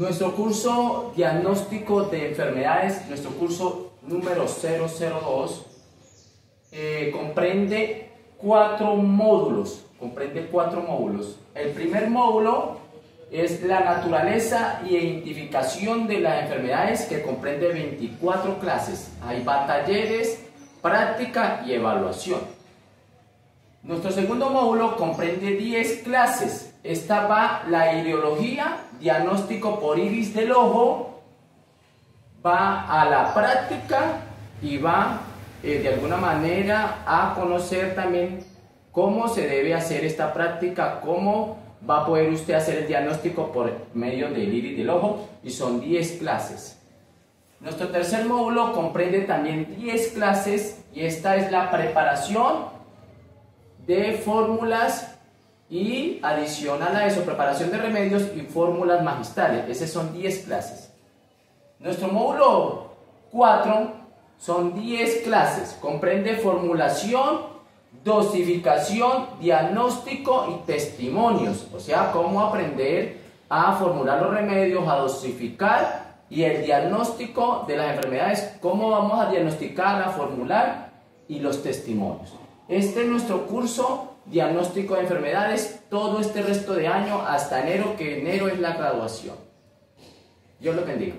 Nuestro curso diagnóstico de enfermedades, nuestro curso número 002, eh, comprende cuatro módulos. Comprende cuatro módulos. El primer módulo es la naturaleza y identificación de las enfermedades que comprende 24 clases. Hay talleres, práctica y evaluación. Nuestro segundo módulo comprende 10 clases. Esta va la ideología, diagnóstico por iris del ojo, va a la práctica y va eh, de alguna manera a conocer también cómo se debe hacer esta práctica, cómo va a poder usted hacer el diagnóstico por medio del iris del ojo y son 10 clases. Nuestro tercer módulo comprende también 10 clases y esta es la preparación de fórmulas y adicional a eso preparación de remedios y fórmulas magistrales. Esas son 10 clases. Nuestro módulo 4 son 10 clases, comprende formulación, dosificación, diagnóstico y testimonios, o sea, cómo aprender a formular los remedios, a dosificar y el diagnóstico de las enfermedades, cómo vamos a diagnosticar, a formular y los testimonios. Este es nuestro curso diagnóstico de enfermedades todo este resto de año hasta enero, que enero es la graduación. Dios lo bendiga.